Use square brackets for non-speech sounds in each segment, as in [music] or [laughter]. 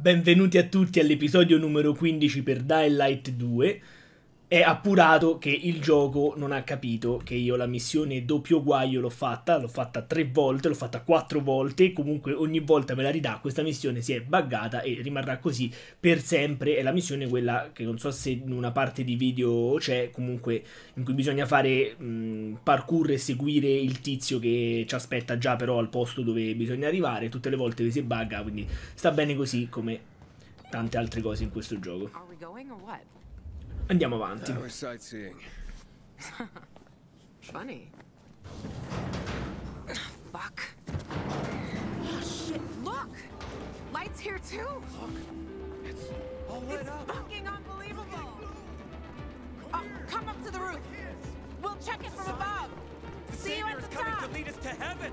Benvenuti a tutti all'episodio numero 15 per Dying Light 2. È appurato che il gioco non ha capito che io la missione doppio guaio l'ho fatta, l'ho fatta tre volte, l'ho fatta quattro volte, comunque ogni volta me la ridà, questa missione si è buggata e rimarrà così per sempre. È la missione quella che non so se in una parte di video c'è, comunque in cui bisogna fare mh, parkour e seguire il tizio che ci aspetta già però al posto dove bisogna arrivare, tutte le volte che si bugga, quindi sta bene così come tante altre cose in questo gioco. Andiamo avanti. We're sightseeing. [laughs] Funny. Fuck. Oh shit, look! Lights here too? It's all lit It's up. fucking unbelievable! Oh, come up to the roof. We'll check it from above. See you at the coming top. to lead us to heaven.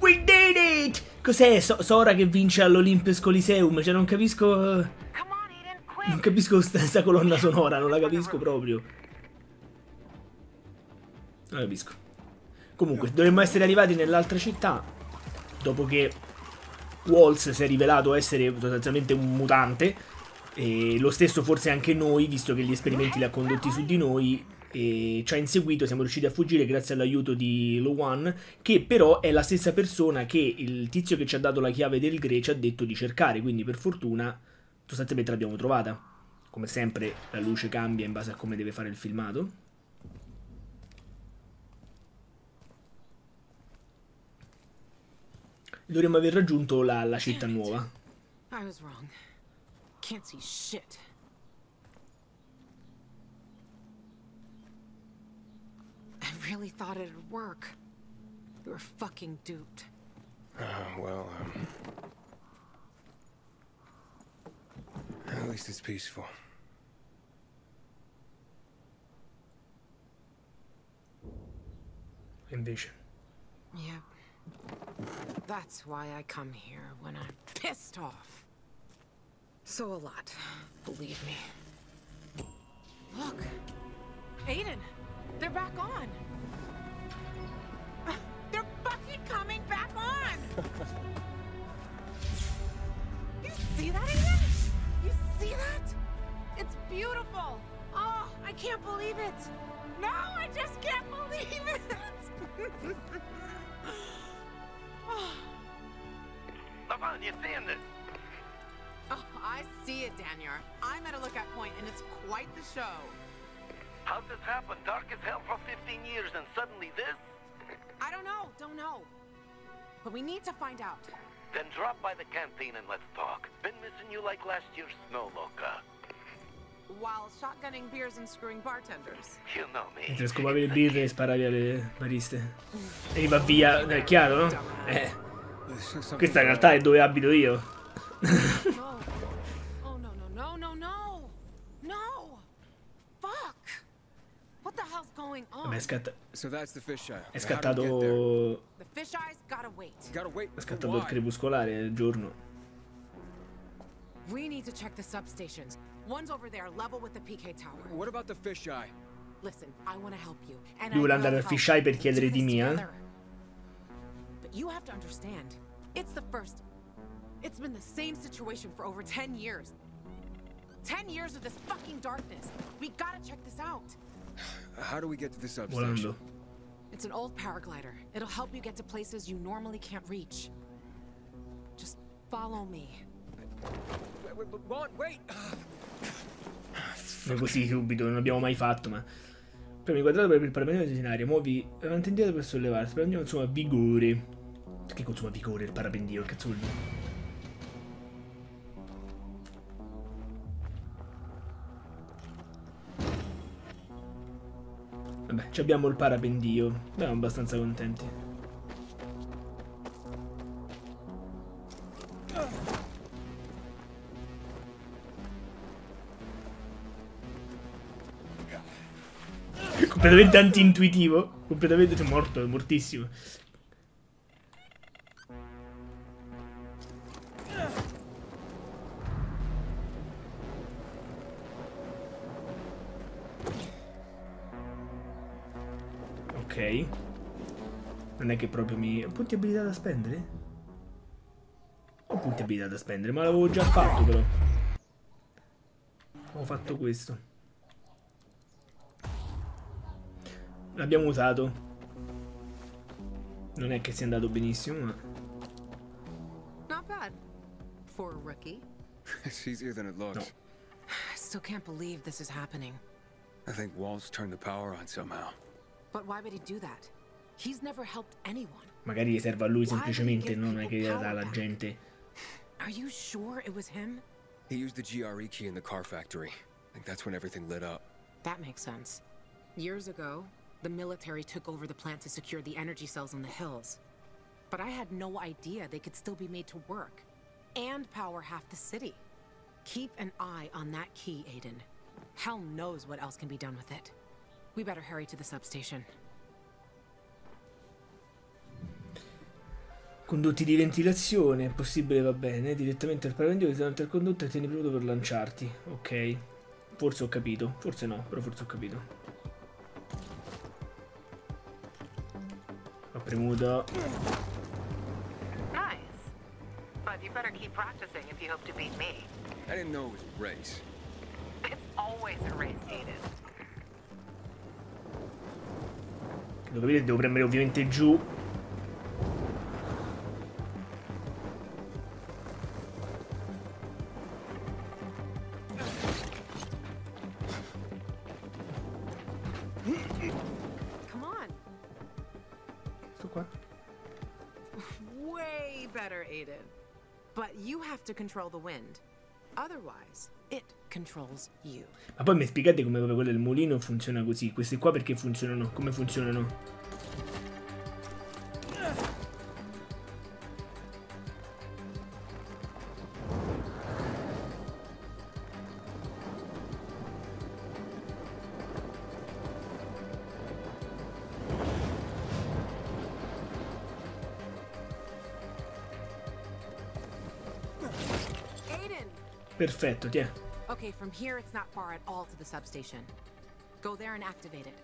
We did it! Cos'è So- Sora che vince all'Olympus Coliseum? Cioè non capisco... Non capisco questa colonna sonora, non la capisco proprio. Non capisco. Comunque, dovremmo essere arrivati nell'altra città. Dopo che Waltz si è rivelato essere sostanzialmente un mutante. E lo stesso forse anche noi, visto che gli esperimenti li ha condotti su di noi. E ci ha inseguito, siamo riusciti a fuggire grazie all'aiuto di Lowan, che però è la stessa persona che il tizio che ci ha dato la chiave del Gre ci ha detto di cercare, quindi per fortuna sostanzialmente l'abbiamo trovata. Come sempre la luce cambia in base a come deve fare il filmato. Dovremmo aver raggiunto la, la città nuova. I was wrong. I really thought it'd work. You were fucking duped. Uh, well, um. At least it's peaceful. Invece. Yep. That's why I come here when I'm pissed off. So a lot, believe me. Look, Aiden, they're back on. They're fucking coming back on. [laughs] you see that, Aiden? You see that? It's beautiful. Oh, I can't believe it. No, I just can't believe it. [laughs] Oh. Lavon, you seeing this? Oh, I see it, Daniel. I'm at a lookout point, and it's quite the show. How'd this happen? Dark as hell for 15 years and suddenly this? I don't know, don't know. But we need to find out. Then drop by the canteen and let's talk. Been missing you like last year's snow, Loca. While shotgunning beers and screwing bartenders. You know me. Mentre scopavi le birre e sparavi alle bariste. E va via, è chiaro, no? Eh, questa in realtà è dove abito io. No. Oh, no, no, no, no, no. No. Fuck. What the hell's going on? Vabbè, è, scatta- So that's the fisheye. è scattato. The fisheyes gotta wait. Gotta wait. È scattato il crepuscolare il giorno. We need to check the substations. One's over there, level with the PK tower. What about the fisheye? Listen, I want to help you. And Lui vuole andare al fisheye per chiedere di Mia. But you have to understand, it's the first. It's been the same situation for over 10 years. 10 years of this fucking darkness. We gotta check this out. How do we get to the substation? Volando. It's an old paraglider. It'll help you get to places you normally can't reach. Just follow me. Wait, wait, wait! Noi così subito, non l'abbiamo mai fatto, ma. Premi quadrato per il parapendio originario, muovi avanti e indietro per sollevarsi. Parapendio consuma vigore. Perché consuma vigore il parapendio? Che cazzo vuol dire? Vabbè, ci abbiamo il parapendio. Siamo abbastanza contenti. completamente anti-intuitivo. Completamente morto, è mortissimo. Non è che proprio mi... Punti abilità da spendere? Ho punti abilità da spendere, ma l'avevo già fatto però. Ho fatto questo. L'abbiamo usato. Non è che sia andato benissimo, ma... Not bad. For a rookie. [laughs] it's easier than it looks. No. I still can't believe this is happening. I think Walt's turned the power on somehow. But why would he do that? He's never helped anyone. Magari gli serve a lui semplicemente, non è che gli dà alla gente. Are you sure it was him? He used the GRE key in the car factory. I think that's when everything lit up. That makes sense. Years ago, the military took over the plant to secure the energy cells in the hills. But I had no idea they could still be made to work. And power half the city. Keep an eye on that key, Aiden. Hell knows what else can be done with it. We better hurry to the substation. Condotti di ventilazione, è possibile va bene, direttamente al parapendio davanti al condotto e tieni premuto per lanciarti. Ok. Forse ho capito, forse no, però forse ho capito. Ho premuto. Nice. But you better keep practicing if you hope to beat me. I didn't know it was a race. It's always a race, Aiden. Devo capire, devo premere ovviamente giù. To control the wind. Otherwise, it controls you. Ma poi mi spiegate come quello del mulino funziona così? Questi qua perché funzionano? Come funzionano? Perfetto, ti è. Okay, from here it's not far at all to the substation. Go there and activate it.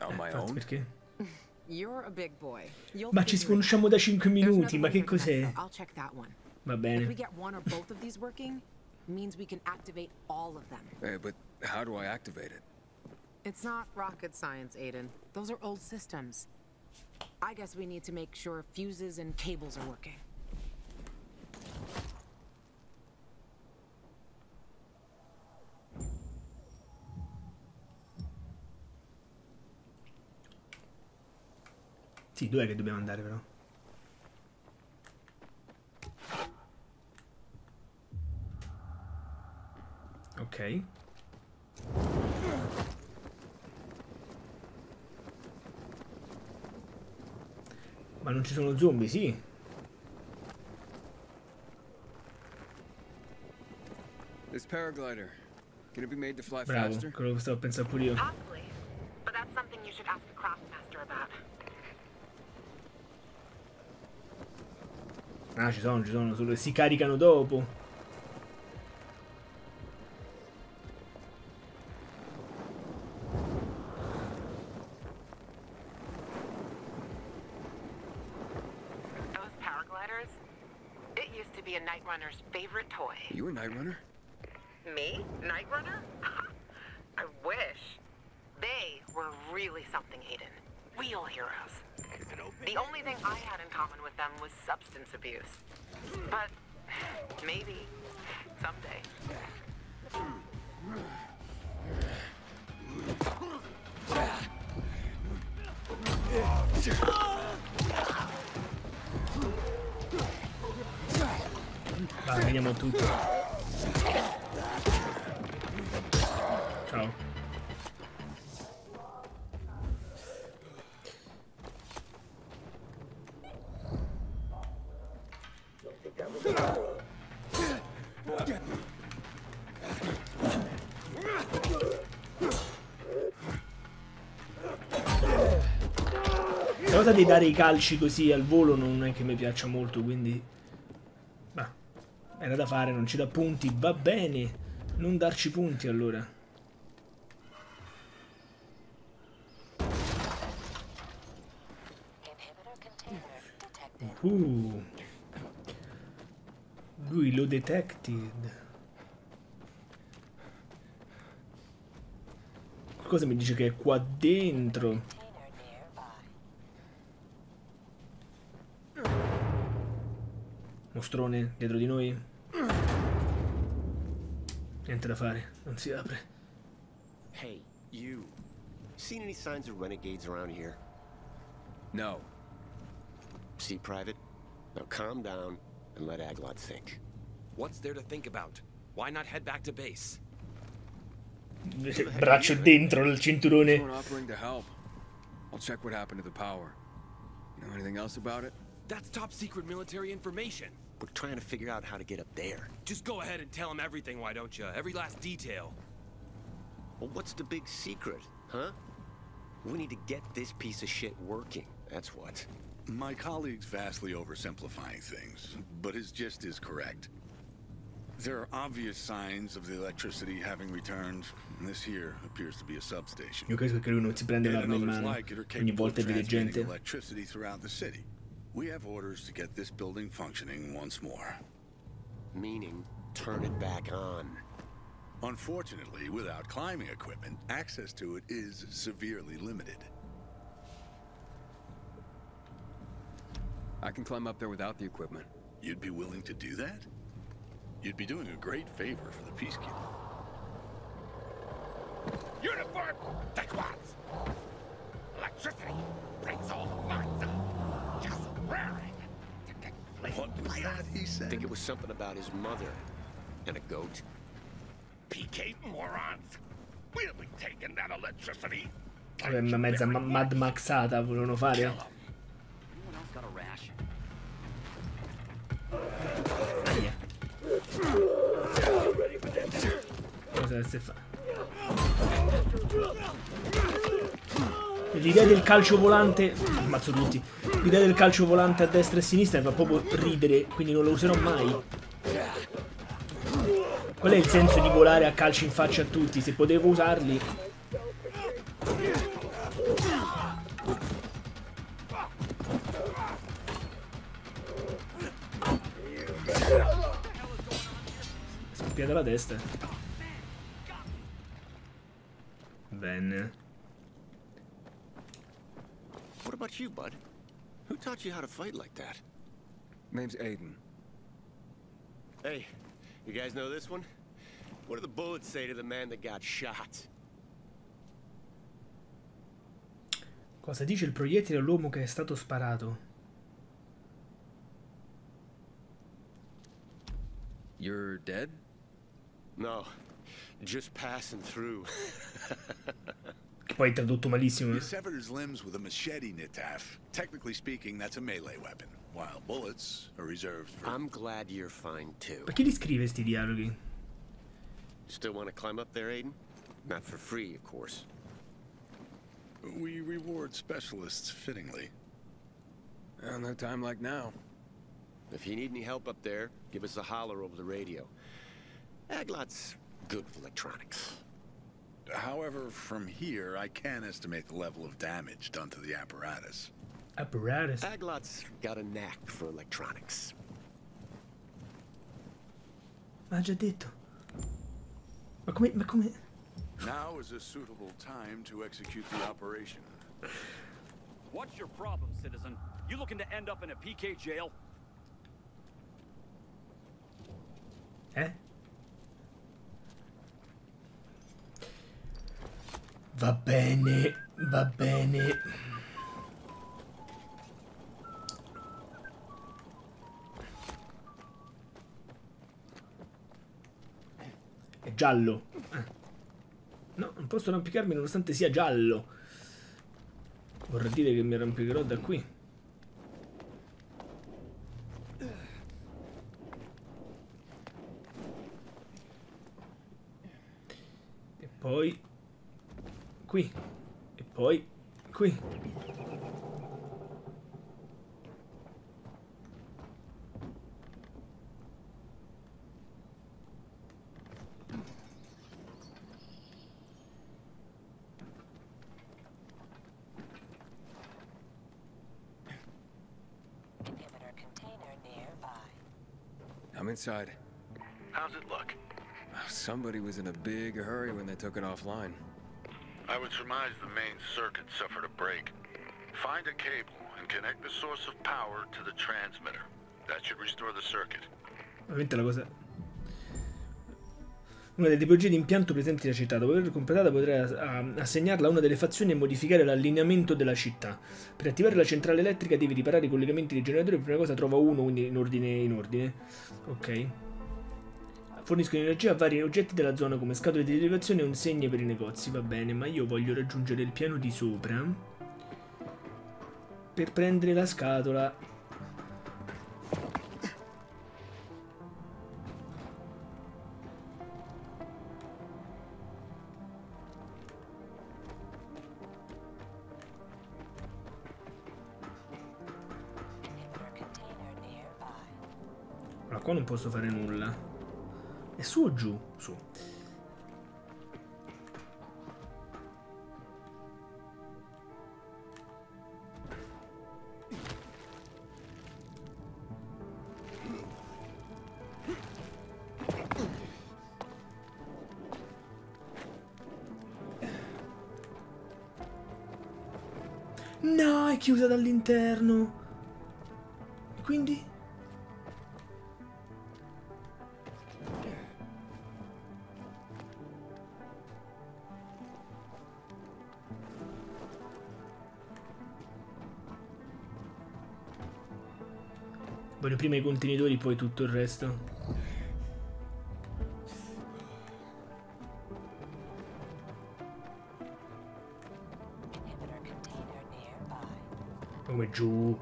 On my own? Perché? [laughs] You're a big boy. You'll Ma ci figure it conosciamo da 5 minuti, ma che cos'è? Nessa. I'll check that one. Va If we get one or both of these working, means we can activate all of them. Hey, but how do I activate it? It's not rocket science, Aiden. Those are old systems. I guess we need to make sure fuses and cables are working. Sì, dov'è che dobbiamo andare però? Ok. Ma non ci sono zombie, sì. This paraglider. Can it be made to fly Bravo, faster? quello che stavo pensando pure io. Possibly. But that's something you should ask Ah, ci sono, ci sono, solo si caricano dopo. Those paragliders? It used to be a Night Runner's favorite toy. You a night runner? Me? Night Runner? [laughs] I wish. They were really something, Aiden. Real heroes. The only thing I had in common with them was substance abuse. But maybe someday. Tutto. Ciao. Cosa di dare i calci così al volo non è che mi piaccia molto, quindi... Ma era da fare, non ci dà punti, va bene. Non darci punti allora. Uh. Lui lo detected. Qualcosa mi dice che è qua dentro. Mostrone dietro di noi. Niente da fare, non si apre. Hey, you. Seen any signs of renegades around here? No. See, Private? Now calm down and let Aglot think. What's there to think about? Why not head back to base? [laughs] Braccio dentro il cinturone. Someone offering to help. I'll check what happened to the power. You know anything else about it? That's top secret military information. We're trying to figure out how to get up there. Just go ahead and tell him everything, why don't you? Every last detail. Well, what's the big secret, huh? We need to get this piece of shit working. That's what. My colleague's vastly oversimplifying things, but his gist is correct. There are obvious signs of the electricity having returned. This here appears to be a substation. Io credo che lui non si prende And l'arma in mano like ogni volta vede gente. electricity throughout the city. We have orders to get this building functioning once more. Meaning, turn it back on. Unfortunately, without climbing equipment, access to it is severely limited. I can climb up there without the equipment. You'd be willing to do that? You'd be doing a great favor for the Peacekeeper. Uniform Dickwats! Electricity brings all the minds up. Just raring to get What was that he I think it was something about his mother and a goat. PK morons! We'll be taking that electricity. Vabbè, mezza ma- Mad Maxata volevano fare. Eh. Anyone else got a rash? Cosa si fa? L'idea del calcio volante. Ammazzo tutti. L'idea del calcio volante a destra e a sinistra mi fa proprio ridere, quindi non lo userò mai. Qual è il senso di volare a calci in faccia a tutti? Se potevo usarli. Scoppiata la testa. Bene. About you, bud? Who taught you how to fight like that? Name's Aiden. Hey, you guys know this one? What do the bullets say to the man that got shot? Cosa dice il proiettile all'uomo che è stato sparato? You're dead? No, just passing through. [laughs] Poi è tradotto malissimo. You severed his limbs with a machete, Nitaf. Technically speaking, that's a melee weapon, while bullets are reserved for... I'm glad you're fine too. Perché li scrive sti dialoghi? Still want to climb up there, Aiden? Not for free, of course. We reward specialists fittingly. Uh, no time like now. If you need any help up there, give us a holler over the radio. Aglot's good with electronics. However, from here, I can estimate the level of damage done to the apparatus. Apparatus. Aglot's got a knack for electronics. Ma ha già detto. Ma come... Ma come... Now is a suitable time to execute the operation. What's your problem, citizen? You looking to end up in a PK jail? Eh? Va bene, va bene. È giallo. No, non posso arrampicarmi nonostante sia giallo. Vorrà dire che mi arrampicherò da qui. Poi qui. E poi qui. I'm inside. How's it look? Somebody was in a big hurry when they took it offline. I would surmise the main circuit suffered a break. Find a cable and connect the source of power to the transmitter. That should restore the circuit. Ovviamente la cosa... Una delle tipologie di impianto presenti nella città, dopo aver completata potrai assegnarla a una delle fazioni e modificare l'allineamento della città. Per attivare la centrale elettrica devi riparare i collegamenti dei generatori, prima cosa trova uno, quindi in ordine. In ordine. Ok. Forniscono energia a vari oggetti della zona come scatole di derivazione e insegne per i negozi, va bene, ma io voglio raggiungere il piano di sopra per prendere la scatola. Qua non posso fare nulla. È su o giù? Su. No, è chiusa dall'interno. Quindi... Voglio prima i contenitori, poi tutto il resto. Come giù.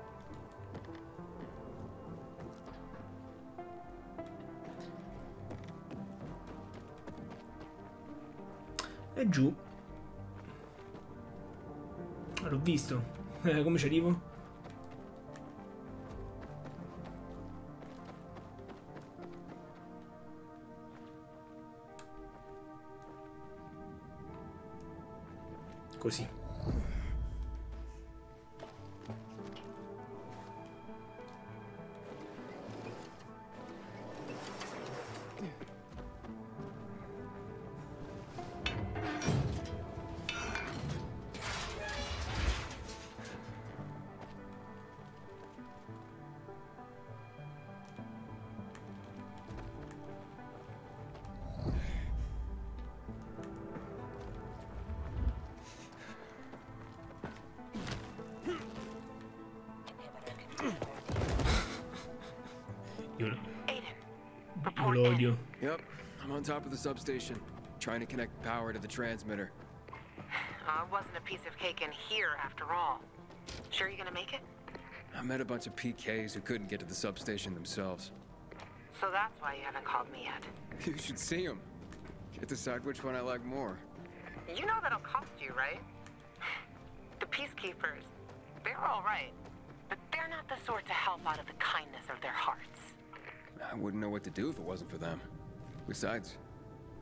È giù. L'ho visto. [laughs] Come ci arrivo? Così. Top of the substation, trying to connect power to the transmitter. Uh, it wasn't a piece of cake in here, after all. Sure you're gonna make it? I met a bunch of PKs who couldn't get to the substation themselves. So that's why you haven't called me yet. [laughs] You should see them. Can't decide which one I like more. You know that'll cost you, right? [sighs] The Peacekeepers, they're all right. But they're not the sort to help out of the kindness of their hearts. I wouldn't know what to do if it wasn't for them. Besides,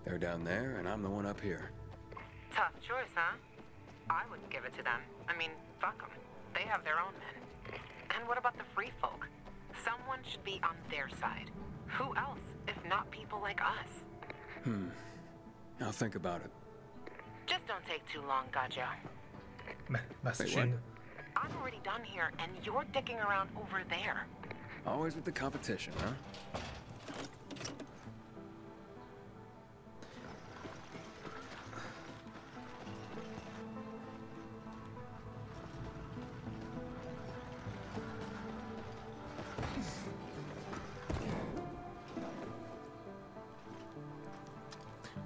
they're down there and I'm the one up here. Tough choice, huh? I wouldn't give it to them. I mean, fuck them. They have their own men. And what about the free folk? Someone should be on their side. Who else, if not people like us? Hmm. I'll think about it. Just don't take too long, Gajo. Wait, I'm already done here, and you're dicking around over there. Always with the competition, huh?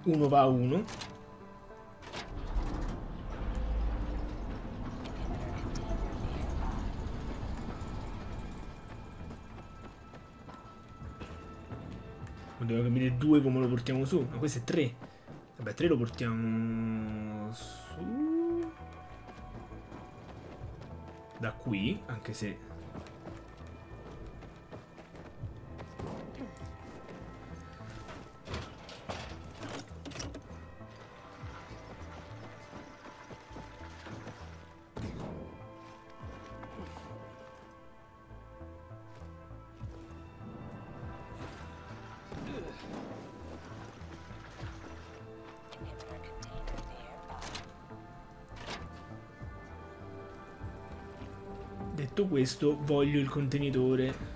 1 va a Dobbiamo capire 2 come lo portiamo su. Ma questo è 3. Vabbè, 3 lo portiamo su. Da qui, anche se questo, voglio il contenitore.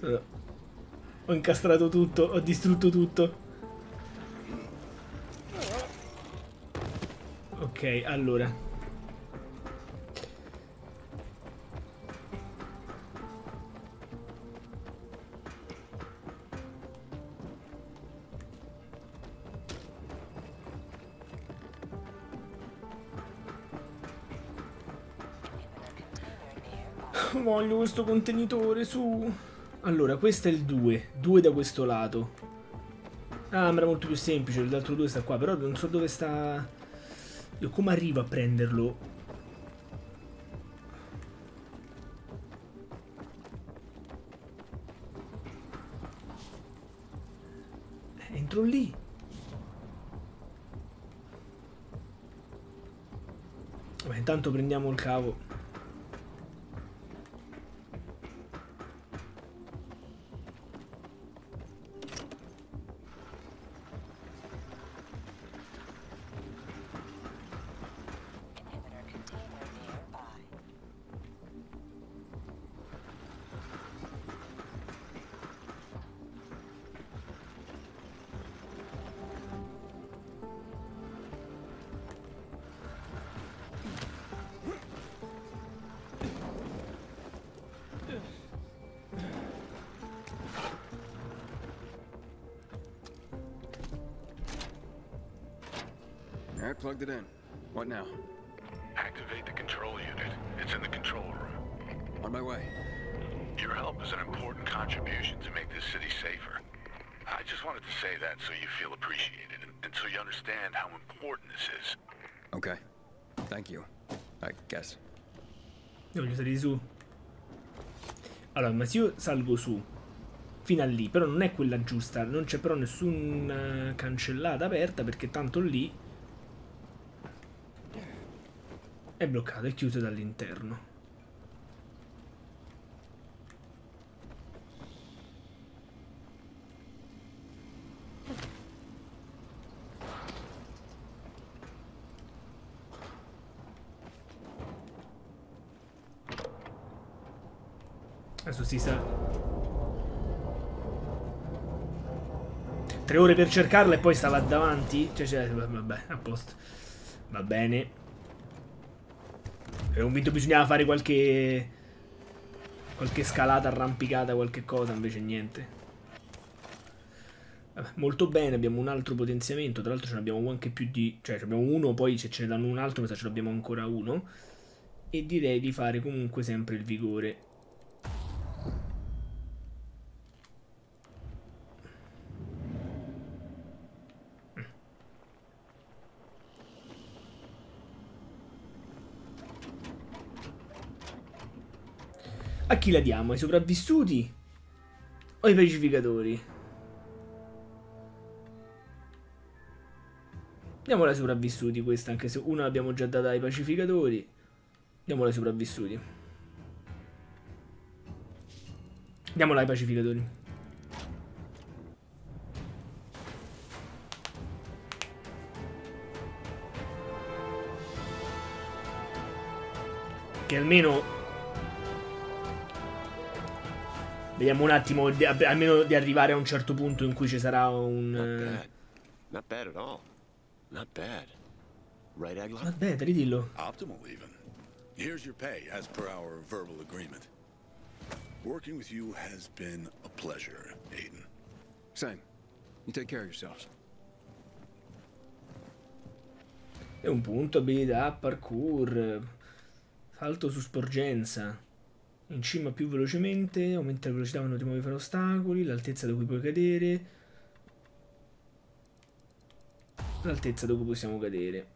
Ho incastrato tutto, ho distrutto tutto. Ok, allora. Voglio questo contenitore su. Allora, questo è il 2. 2 da questo lato. Ah, ma era molto più semplice. L'altro 2 sta qua. Però non so dove sta... Io come arrivo a prenderlo? Eh, entro lì. Vabbè, intanto prendiamo il cavo. Se io salgo su fino a lì, però non è quella giusta, non c'è però nessuna cancellata aperta perché tanto lì è bloccato, è chiuso dall'interno. Adesso si sa. Tre ore per cercarla e poi stava davanti? Cioè, cioè, vabbè, a posto. Va bene. Ero convinto bisognava fare qualche... Qualche scalata arrampicata, qualche cosa, invece niente. Vabbè, molto bene, abbiamo un altro potenziamento. Tra l'altro ce ne abbiamo anche più di... Cioè, abbiamo uno, poi se ce ne danno un altro, mi sa ce ne abbiamo ancora uno. E direi di fare comunque sempre il vigore. Chi la diamo? Ai sopravvissuti? O ai pacificatori? Diamola ai sopravvissuti questa, anche se una l'abbiamo già data ai pacificatori. Diamola ai sopravvissuti. Diamola ai pacificatori. Che almeno Vediamo un attimo, di- almeno di arrivare a un certo punto in cui ci sarà un... Not eh, bad. Not bad at all. Not bad. Right, Aglot? Aspetta, ridillo. Optimal, even. Here's your pay, as per our verbal agreement. Working with you has been a pleasure, Aiden. Same. You take care of yourselves. E un punto, abilità, parkour, salto su sporgenza. In cima più velocemente, aumenta la velocità quando ti muovi fra ostacoli, l'altezza da cui puoi cadere. L'altezza da cui possiamo cadere.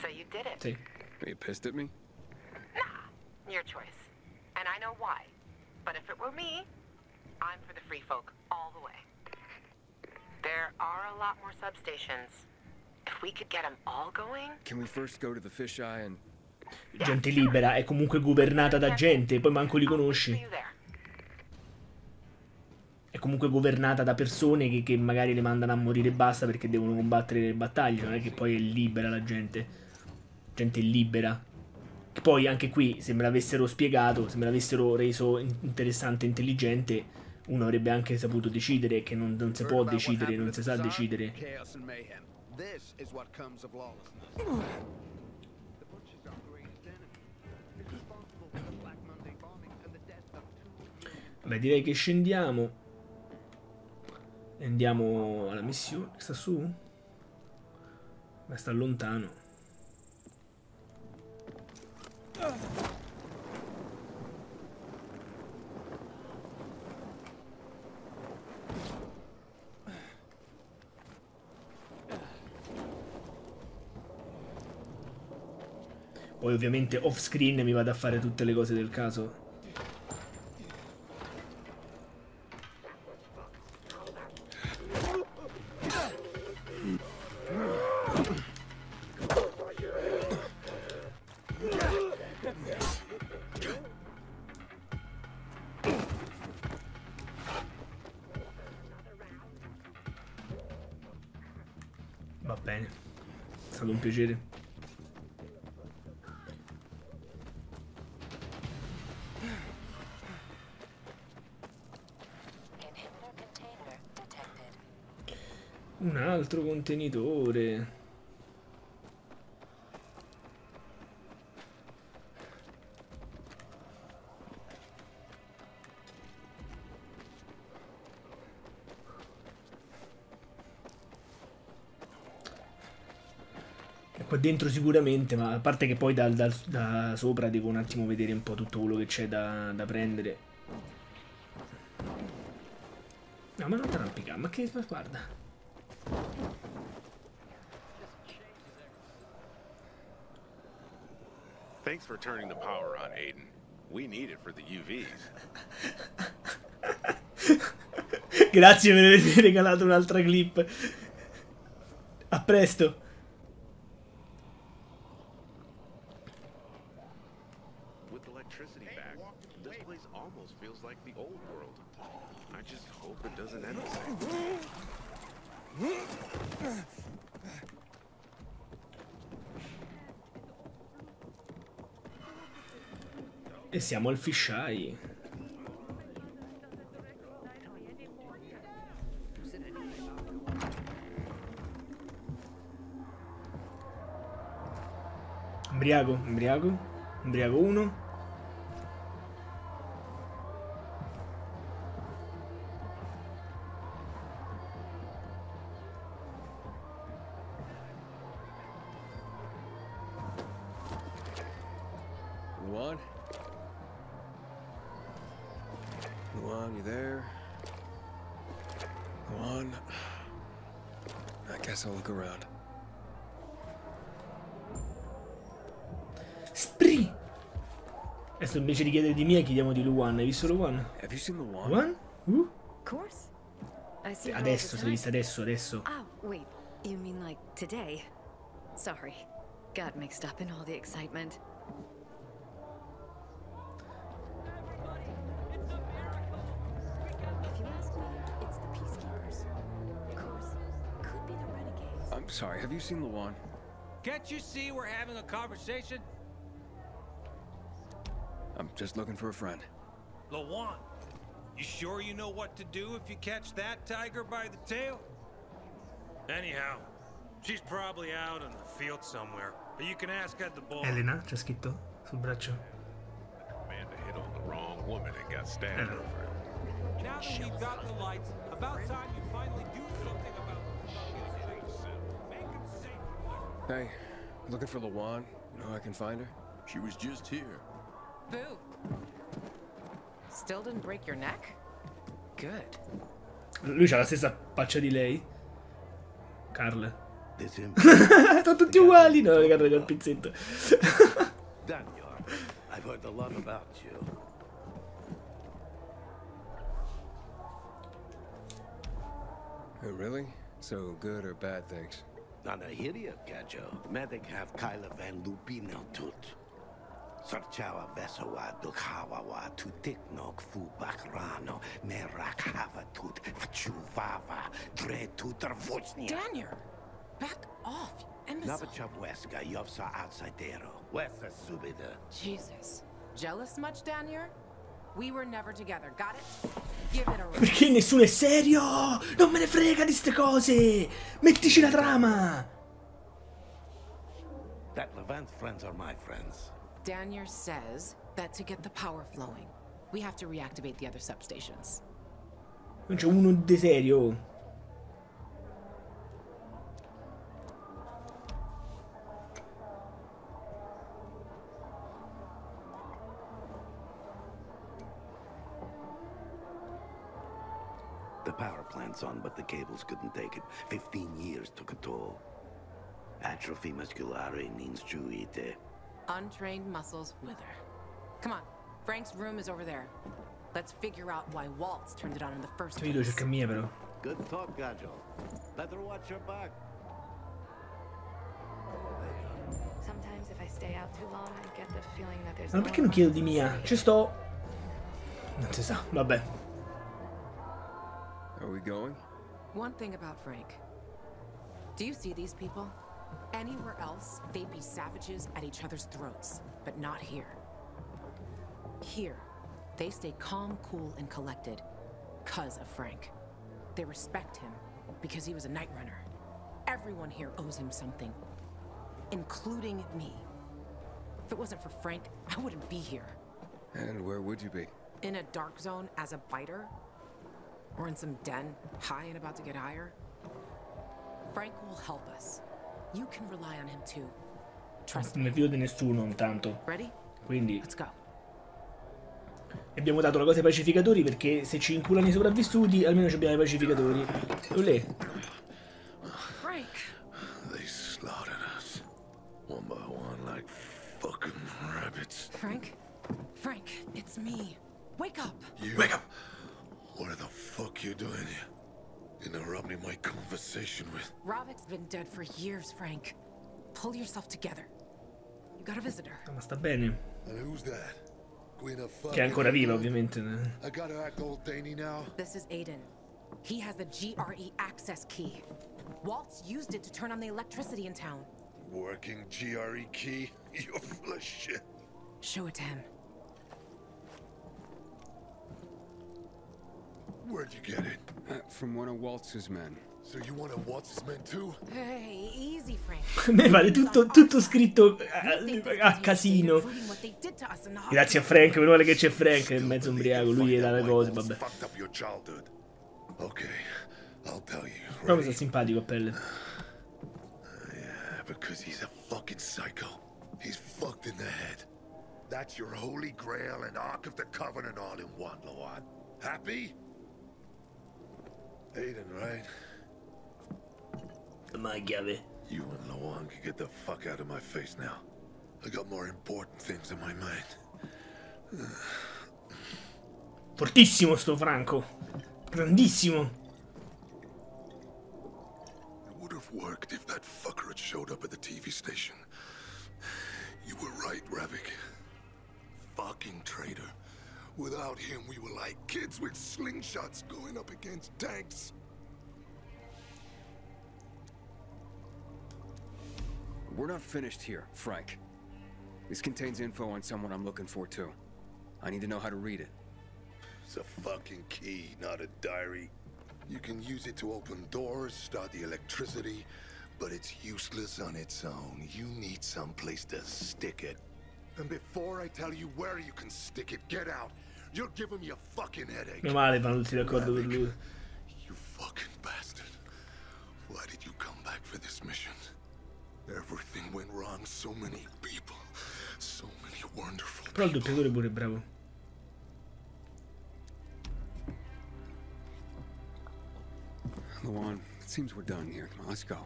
So you did it. Sì. Are you pissed at me? Your choice. And I know why. But if it were me, I'm for the free folk all the way. There are a lot more substations. If we could get them all going, Can we first go to the fisheye and... Gente libera, è comunque governata da gente, poi manco li conosci. È comunque governata da persone che, che magari le mandano a morire e basta perché devono combattere le battaglie, non è che poi è libera la gente. Gente libera. Che poi anche qui, se me l'avessero spiegato, se me l'avessero reso in- interessante e intelligente, uno avrebbe anche saputo decidere che non, non si può decidere, non si sa decidere. This is what comes of lawlessness. Beh, direi che scendiamo. E andiamo alla missione. Sta su? Beh, sta lontano. Poi ovviamente off screen mi vado a fare tutte le cose del caso. Contenitore. Qua dentro sicuramente, ma a parte che poi dal- dal- da sopra devo un attimo vedere un po' tutto quello che c'è da, da prendere. No, ma non arrampicare, ma che... ma guarda. Thanks for turning the power on, Aiden. We need it for the UVs. [laughs] Grazie per avermi [laughs] regalato un'altra clip. A presto. With electricity back, this place almost feels like the old world. I just hope it doesn't end the same. E siamo al fisheye. Embriago, embriago, embriago 1. Di chiedere di Mia chiediamo di Luan. Hai visto Luan? Have you seen Luan? Luan? Uh? Of course. I see her all Adesso, the se l'hai vista time. adesso, adesso. Oh, wait. You mean like today? Sorry. Got mixed up in all the excitement. If you ask me, it's the peacekeepers. Of course, could be the renegades. I'm sorry, have you seen Luan? Can't you see we're having a conversation? I'm just looking for a friend. Lawan, you sure you know what to do if you catch that tiger by the tail? Anyhow, she's probably out in the field somewhere. But you can ask at the bar. Elena, c'è scritto sul braccio. Amanda hit on the wrong woman and got stabbed Elena. over it. Now that we've got the lights, about time you finally do something about Make it safe. Hey, looking for Lawan? You know how I can find her? She was just here. Boo. Still didn't break your neck? Good. Lui ha la stessa faccia di lei. Carl. This. [laughs] Sono tutti uguali. No, guarda col pizzetto. Daniel, I've heard a lot about you. Oh, really? So good or bad things? Not a hiria, Gajo. Medic have Kyla Van Lupino tut. Sarchawa Vesawa Dukhawawa tu Tiknok Fu Bakrano Merak Hava tut Fchuvava Dre tutar Vochnia. Daniel, back off, you imbecile. Navachabweska Yovsa outsidero. Wesa Subida. Jesus. Jealous much, Daniel? We were never together, got it? Give it a rest. Perché nessuno è serio? Non me ne frega di ste cose. Mettici la trama. That Levant friends are my friends. Daniel says that to get the power flowing, we have to reactivate the other substations. Non c'è uno di serio. The power plant's on, but the cables couldn't take it. Fifteen years took a toll. Atrophy musculare means juite. Untrained muscles wither. Come on, Frank's room is over there. Let's figure out why Waltz turned it on in the first Io devo place. cercare mia però. Good talk, Gajo. Better watch your back. Sometimes if I stay out too long, I get the feeling that there's Ma no perché non chiedo di mia? Ci sto. Non si sa, vabbè. Are we going? One thing about Frank. Do you see these people? Anywhere else, they'd be savages at each other's throats, but not here. Here, they stay calm, cool, and collected because of Frank. They respect him because he was a night runner. Everyone here owes him something, including me. If it wasn't for Frank, I wouldn't be here. And where would you be? In a dark zone as a biter? Or in some den, high and about to get higher? Frank will help us. You can rely on him too. Trust Non mi fido di nessuno intanto. Ready? Quindi Let's go. abbiamo dato la cosa ai pacificatori perché se ci inculano i sopravvissuti almeno ci abbiamo i pacificatori. Olè. Years, Frank. Pull yourself together. You got a visitor. Ma sta bene. And who's that? Queen of Che è ancora viva ovviamente. I gotta act old Danny now. This is Aiden. He has the GRE access key. Waltz used it to turn on the electricity in town. Working GRE key? [laughs] You're full of shit. Show it to him. Where'd you get it? Uh, from one of Waltz's men. [laughs] Me vale tutto, tutto scritto a, a casino. Grazie a Frank, meno male che c'è Frank, è mezzo ubriaco, lui gli dà le cose, vabbè. Però mi sta simpatico a pelle. Yeah, because he's a fucking psycho. He's fucked in the head. That's your holy grail and Ark of the Covenant all in one, Lawan. Happy? Aiden, right? My chiave. You and Lawan can get the fuck out of my face now. I got more important things in my mind. Fortissimo sto Franco. Grandissimo. It would have worked if that fucker had showed up at the TV station. You were right, Ravik. Fucking traitor. Without him, we were like kids with slingshots going up against tanks. We're not finished here, Frank. This contains info on someone I'm looking for, too. I need to know how to read it. It's a fucking key, not a diary. You can use it to open doors, start the electricity, but it's useless on its own. You need some place to stick it. And before I tell you where you can stick it, get out. You're giving me a fucking headache. Meno male vanno tutti d'accordo per lui. You fucking bastard. Why did you come back for this mission? Everything went wrong. So many people. So many wonderful Però il doppiatore pure bravo. Luan, it seems we're done here. Come on, let's go.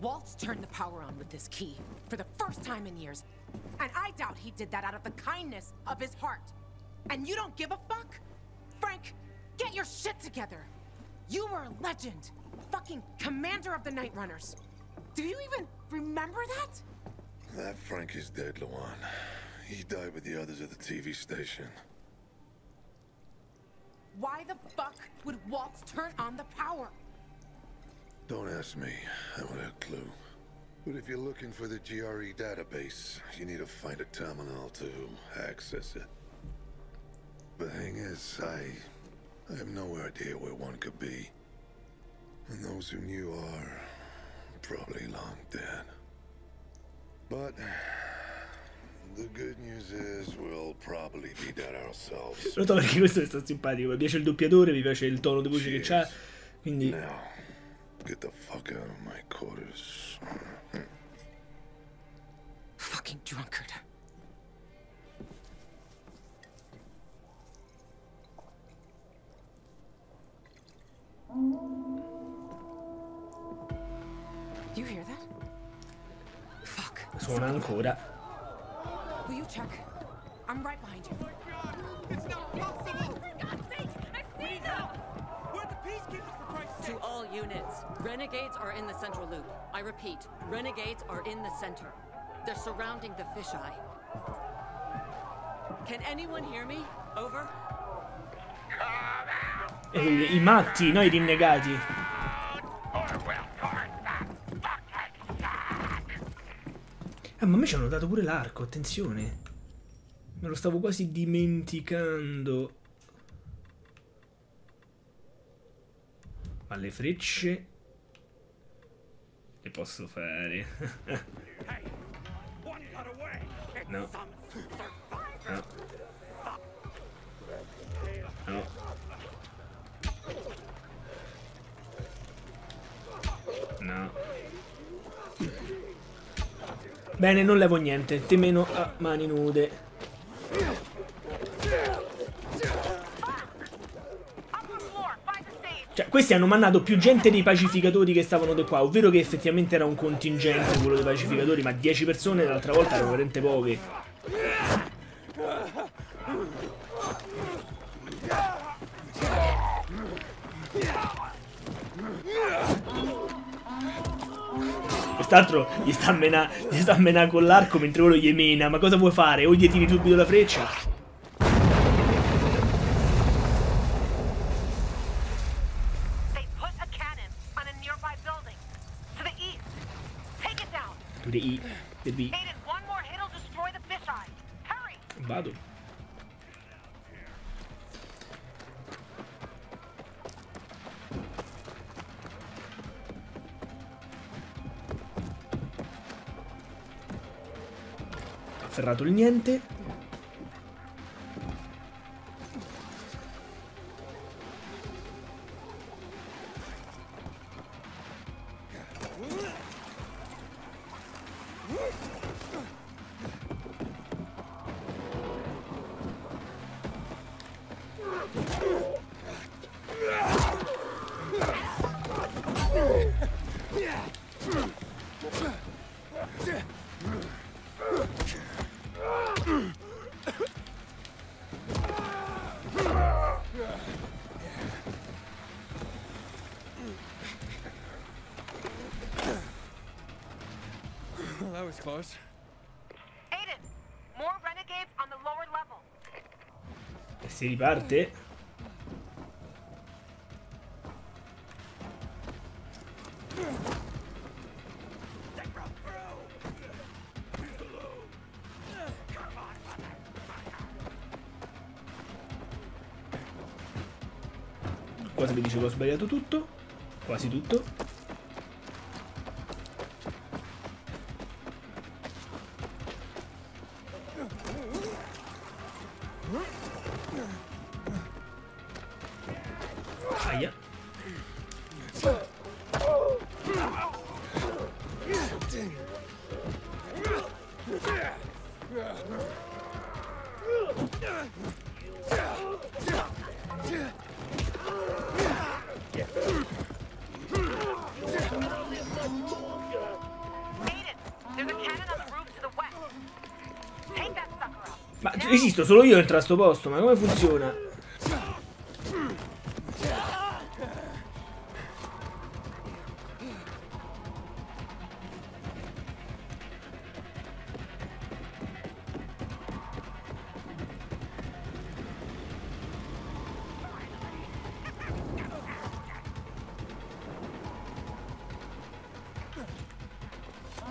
Waltz turned the power on with this key for the first time in years. And I doubt he did that out of the kindness of his heart. And you don't give a fuck? Frank, get your shit together. You were a legend. Fucking commander of the Night Runners. Do you even remember that? That Frank is dead, Luan. He died with the others at the TV station. Why the fuck would Waltz turn on the power? Don't ask me. I don't have a clue. But if you're looking for the GRE database, you need to find a terminal to access it. The thing is, I... I have no idea where one could be. And those who knew are... probably long dead. But... The good news is we'll probably be dead ourselves. Lo so perché questo è stato simpatico. Mi piace il doppiatore, mi piace il tono di voce che c'ha. Quindi. Now, get the fuck out of my quarters. Fucking drunkard. You hear that? Fuck. Suona ancora. Will you check? I'm right behind you. It's not possible! For God's sake, I've seen them! Where are the peacekeepers, for Christ's sake? To all units, renegades are in the central loop. I repeat, renegades are in the center. They're surrounding the fisheye. Can anyone hear me? Over? Eh, I matti, no i rinnegati. Ah, ma a me ci hanno dato pure l'arco, attenzione. Me lo stavo quasi dimenticando. Ma le frecce... Le posso fare. [laughs] no. No. No. Bene, non levo niente, te meno a mani nude. Cioè, questi hanno mandato più gente dei pacificatori che stavano di qua, ovvero che effettivamente era un contingente quello dei pacificatori, ma 10 persone l'altra volta erano veramente poche. Quest'altro gli sta a menà, gli sta a menà con l'arco mentre quello gli mena. Ma cosa vuoi fare? O gli tiri subito la freccia? To the E, the B. Aiden, Afferrato il niente. Close. Aiden, more renegades on the lower level. E si riparte. qualcosa mi dice che ho sbagliato tutto. Quasi tutto. Esisto solo io dentro a sto posto, ma come funziona?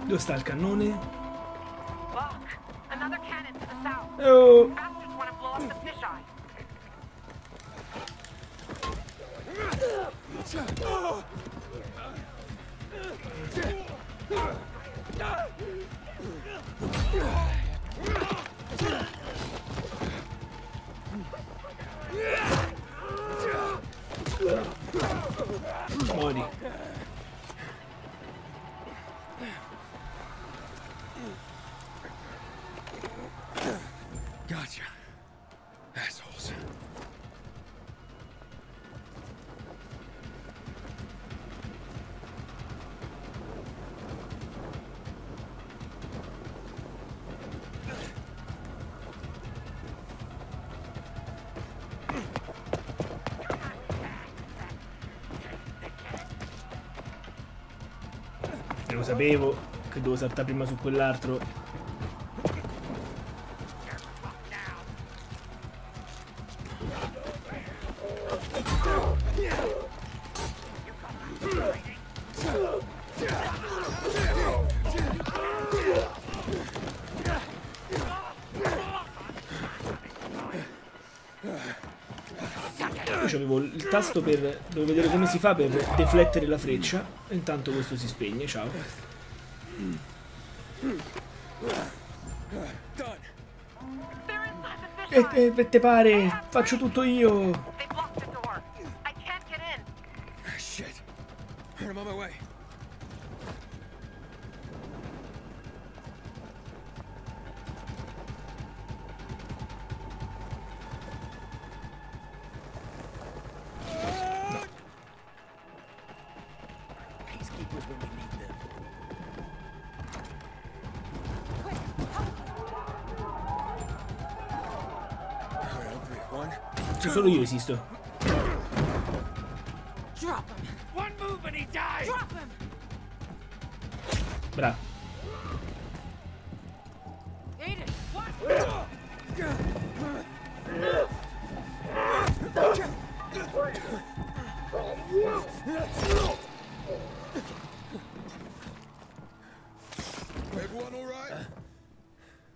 Dove sta il cannone? Sapevo che dovevo saltare prima su quell'altro. Io avevo il tasto per. Devo vedere come si fa per deflettere la freccia. Intanto questo si spegne, ciao. E, e, te pare? Faccio tutto io. They need them. Solo io esisto. Drop him. One move and he dies. Drop him. Bravo. Aiden, what? Everyone all right?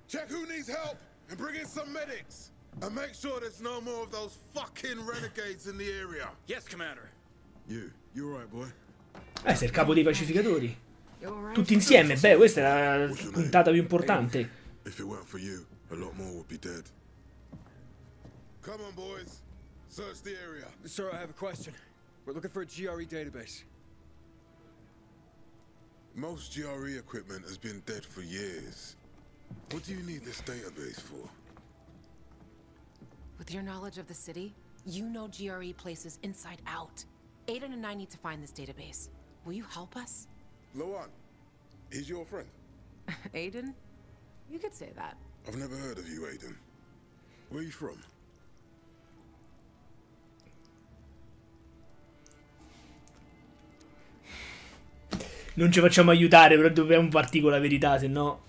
Check who needs help and bring in some medics. And make sure there's no more of those fucking renegades in the area. Yes, Commander. You, you all right, boy? Eh, sei il capo dei pacificatori. Tutti insieme, beh, questa è la puntata più importante. If it weren't for you, a lot more would be dead. Come on, boys. Search the area. Sir, I have a question. We're looking for a GRE database. Most GRE equipment has been dead for years. What do you need this database for? With your knowledge of the city, you know GRE places inside out. Aiden and I need to find this database. Will you help us? Lawan, he's your friend. [laughs] Aiden? You could say that. I've never heard of you, Aiden. Where are you from? Non ci facciamo aiutare, però dobbiamo partire con la verità, se no.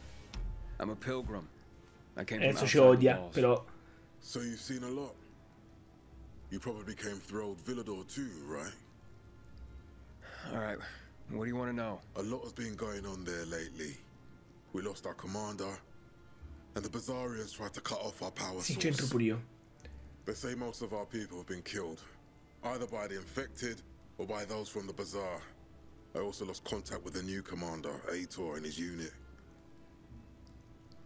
I'm a pilgrim. I came from Adesso ci outside the odia, walls. però. So you've seen a lot. You probably came through old Villador too, right? All right. What do you want to know? A lot has been going on there lately. We lost our commander, and the Bazarians tried to cut off our power Sì, source. c'entro pure io. They say most of our people have been killed. either by the infected or by those from the bazaar. I also lost contact with the new commander, Aitor, and his unit.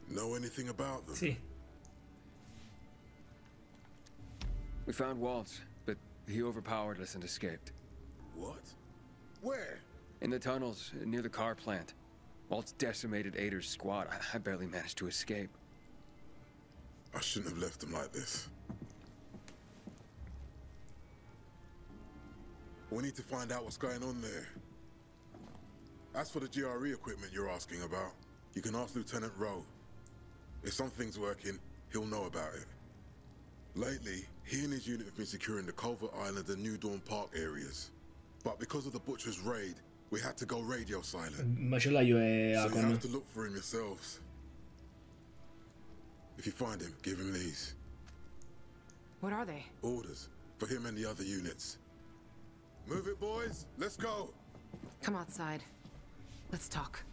Know anything about them? Sì. We found Waltz, but he overpowered us and escaped. What? Where? In the tunnels, near the car plant. Waltz decimated Ader's squad. I, I barely managed to escape. I shouldn't have left them like this. We need to find out what's going on there. As for the GRE equipment you're asking about, you can ask Lieutenant Rowe. If something's working, he'll know about it. Lately, he and his unit have been securing the Culver Island and New Dawn Park areas. But because of the Butcher's raid, we had to go radio silent. Il macellaio è So you have to look for him yourselves. If you find him, give him these. What are they? Orders for him and the other units. Move it, boys. Let's go. Come outside. Let's talk.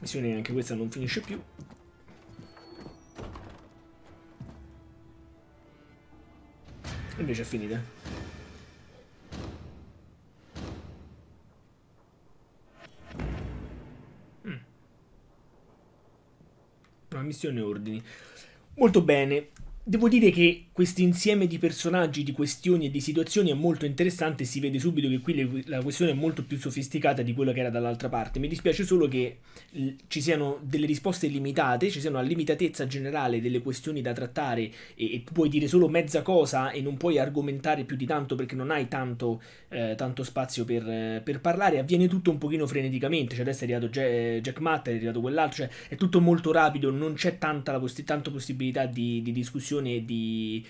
Missione anche questa non finisce più. Invece è finita. Mm. Missione ordini. Molto bene. Devo dire che questo insieme di personaggi, di questioni e di situazioni è molto interessante. Si vede subito che qui le- la questione è molto più sofisticata di quello che era dall'altra parte. Mi dispiace solo che l- ci siano delle risposte limitate, ci sia una limitatezza generale delle questioni da trattare e, e puoi dire solo mezza cosa e non puoi argomentare più di tanto perché non hai tanto, eh, tanto spazio per, eh, per parlare. Avviene tutto un pochino freneticamente. Cioè adesso è arrivato Ja- Jack Matt, è arrivato quell'altro. Cioè è tutto molto rapido, non c'è tanta la tanto possibilità di, di discussione e di,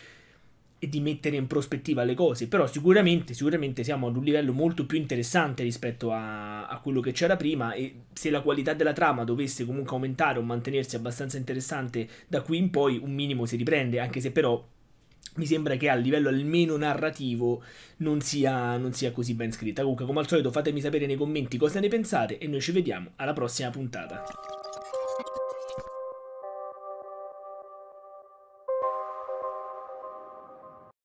di mettere in prospettiva le cose. Però sicuramente, sicuramente siamo ad un livello molto più interessante rispetto a, a quello che c'era prima. E se la qualità della trama dovesse comunque aumentare o mantenersi abbastanza interessante da qui in poi, un minimo si riprende. Anche se però mi sembra che a livello almeno narrativo non sia, non sia così ben scritta. Comunque, come al solito, fatemi sapere nei commenti cosa ne pensate e noi ci vediamo alla prossima puntata.